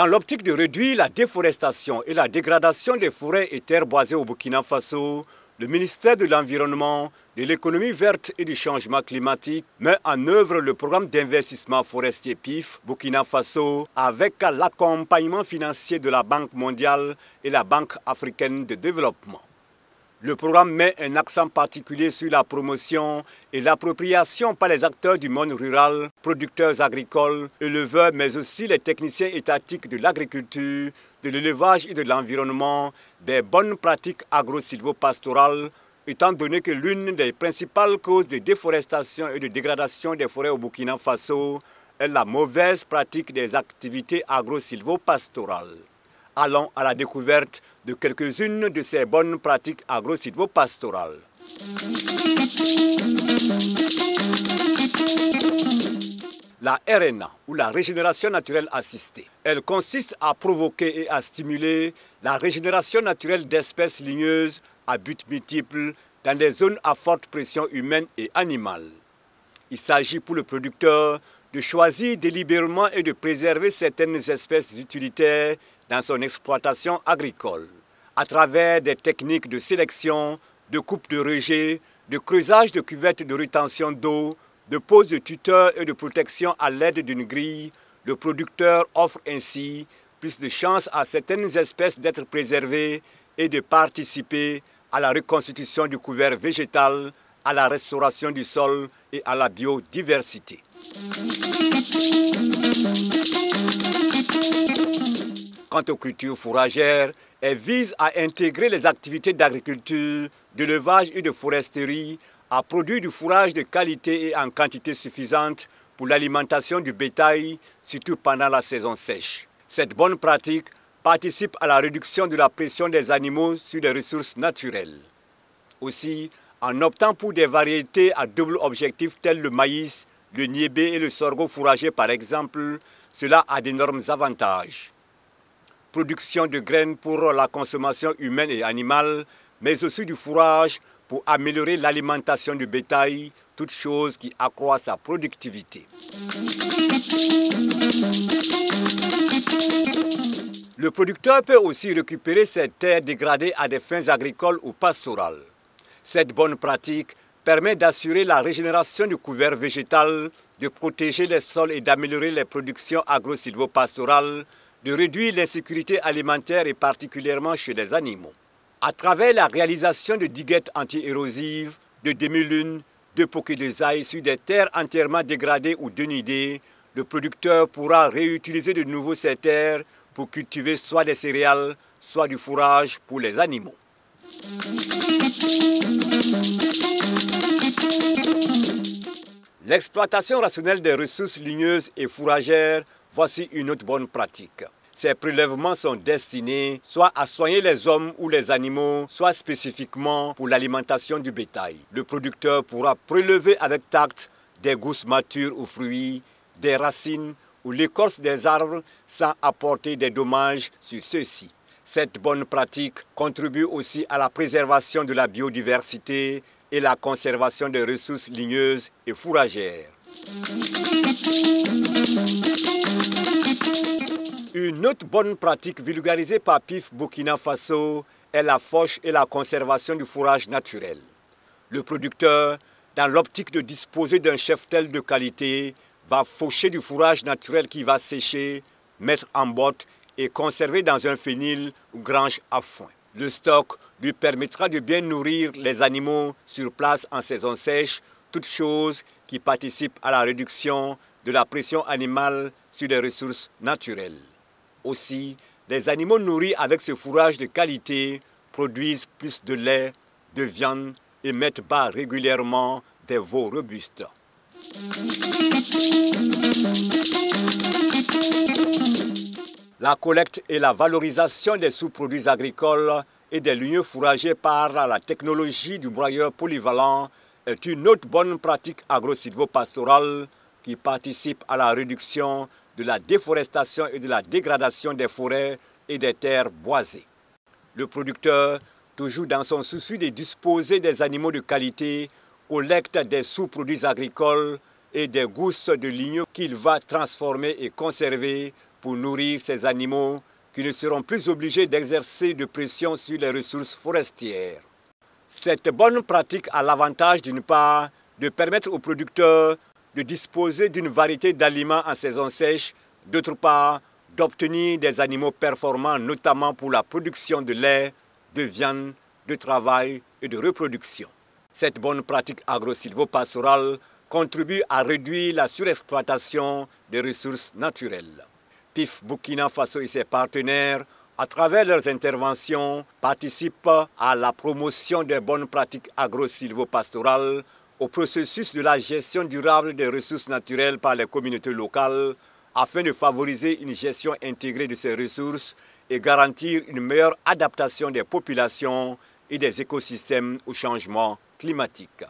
Dans l'optique de réduire la déforestation et la dégradation des forêts et terres boisées au Burkina Faso, le ministère de l'Environnement, de l'économie verte et du changement climatique met en œuvre le programme d'investissement forestier PIF Burkina Faso avec l'accompagnement financier de la Banque mondiale et la Banque africaine de développement. Le programme met un accent particulier sur la promotion et l'appropriation par les acteurs du monde rural, producteurs agricoles, éleveurs, mais aussi les techniciens étatiques de l'agriculture, de l'élevage et de l'environnement, des bonnes pratiques agro-silvopastorales, étant donné que l'une des principales causes de déforestation et de dégradation des forêts au Burkina Faso est la mauvaise pratique des activités agro-silvopastorales. Allons à la découverte de quelques-unes de ces bonnes pratiques agro-silvopastorales. La RNA, ou la régénération naturelle assistée, elle consiste à provoquer et à stimuler la régénération naturelle d'espèces ligneuses à but multiple dans des zones à forte pression humaine et animale. Il s'agit pour le producteur de choisir délibérément et de préserver certaines espèces utilitaires dans son exploitation agricole, à travers des techniques de sélection, de coupe de rejet, de creusage de cuvettes de rétention d'eau, de pose de tuteurs et de protection à l'aide d'une grille, le producteur offre ainsi plus de chances à certaines espèces d'être préservées et de participer à la reconstitution du couvert végétal, à la restauration du sol et à la biodiversité. Quant aux cultures fourragères, elles visent à intégrer les activités d'agriculture, d'élevage et de foresterie, à produire du fourrage de qualité et en quantité suffisante pour l'alimentation du bétail, surtout pendant la saison sèche. Cette bonne pratique participe à la réduction de la pression des animaux sur les ressources naturelles. Aussi, en optant pour des variétés à double objectif telles le maïs, le niébé et le sorgho fourragé par exemple, cela a d'énormes avantages production de graines pour la consommation humaine et animale, mais aussi du fourrage pour améliorer l'alimentation du bétail, toute chose qui accroît sa productivité. Le producteur peut aussi récupérer ses terres dégradées à des fins agricoles ou pastorales. Cette bonne pratique permet d'assurer la régénération du couvert végétal, de protéger les sols et d'améliorer les productions agro-silvopastorales de réduire l'insécurité alimentaire et particulièrement chez les animaux. À travers la réalisation de diguettes anti-érosives, de demi-lunes, de poquets de sur des terres entièrement dégradées ou dénudées, le producteur pourra réutiliser de nouveau ces terres pour cultiver soit des céréales, soit du fourrage pour les animaux. L'exploitation rationnelle des ressources ligneuses et fourragères Voici une autre bonne pratique. Ces prélèvements sont destinés soit à soigner les hommes ou les animaux, soit spécifiquement pour l'alimentation du bétail. Le producteur pourra prélever avec tact des gousses matures ou fruits, des racines ou l'écorce des arbres sans apporter des dommages sur ceux-ci. Cette bonne pratique contribue aussi à la préservation de la biodiversité et la conservation des ressources ligneuses et fourragères. Une autre bonne pratique vulgarisée par PIF Burkina Faso est la fauche et la conservation du fourrage naturel. Le producteur, dans l'optique de disposer d'un chef-tel de qualité, va faucher du fourrage naturel qui va sécher, mettre en botte et conserver dans un fenil ou grange à foin. Le stock lui permettra de bien nourrir les animaux sur place en saison sèche, toutes choses qui participent à la réduction de la pression animale sur les ressources naturelles. Aussi, les animaux nourris avec ce fourrage de qualité produisent plus de lait, de viande et mettent bas régulièrement des veaux robustes. La collecte et la valorisation des sous-produits agricoles et des lignes fourragées par la technologie du broyeur polyvalent est une autre bonne pratique agro-silvopastorale qui participe à la réduction de la déforestation et de la dégradation des forêts et des terres boisées. Le producteur, toujours dans son souci de disposer des animaux de qualité, collecte des sous-produits agricoles et des gousses de ligneux qu'il va transformer et conserver pour nourrir ces animaux qui ne seront plus obligés d'exercer de pression sur les ressources forestières. Cette bonne pratique a l'avantage d'une part de permettre aux producteurs de disposer d'une variété d'aliments en saison sèche, d'autre part d'obtenir des animaux performants notamment pour la production de lait, de viande, de travail et de reproduction. Cette bonne pratique agro-silvopastorale contribue à réduire la surexploitation des ressources naturelles. PIF Burkina Faso et ses partenaires, à travers leurs interventions, participent à la promotion des bonnes pratiques agro-silvopastorales, au processus de la gestion durable des ressources naturelles par les communautés locales, afin de favoriser une gestion intégrée de ces ressources et garantir une meilleure adaptation des populations et des écosystèmes au changement climatique.